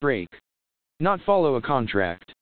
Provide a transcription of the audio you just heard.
Break. Not follow a contract.